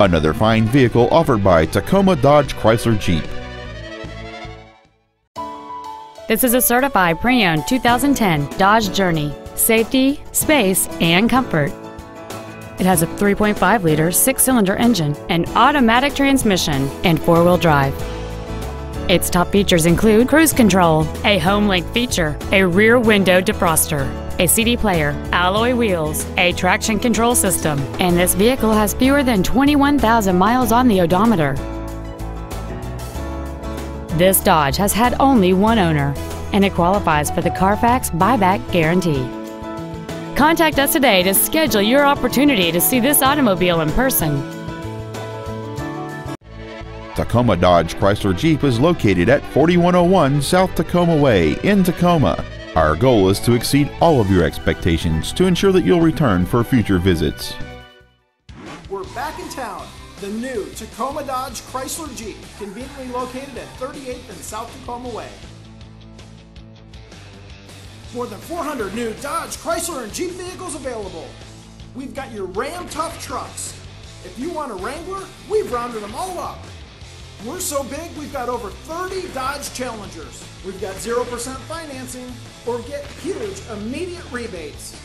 Another fine vehicle offered by Tacoma Dodge Chrysler Jeep. This is a certified pre-owned 2010 Dodge Journey. Safety, space, and comfort. It has a 3.5-liter six-cylinder engine, an automatic transmission, and four-wheel drive. Its top features include cruise control, a HomeLink feature, a rear window defroster, a CD player, alloy wheels, a traction control system, and this vehicle has fewer than 21,000 miles on the odometer. This Dodge has had only one owner, and it qualifies for the Carfax buyback guarantee. Contact us today to schedule your opportunity to see this automobile in person. Tacoma Dodge Chrysler Jeep is located at 4101 South Tacoma Way in Tacoma. Our goal is to exceed all of your expectations to ensure that you'll return for future visits. We're back in town. The new Tacoma Dodge Chrysler Jeep, conveniently located at 38th and South Tacoma Way. More than 400 new Dodge, Chrysler, and Jeep vehicles available. We've got your Ram Tough trucks. If you want a Wrangler, we've rounded them all up. We're so big, we've got over 30 Dodge Challengers. We've got 0% financing or get huge immediate rebates.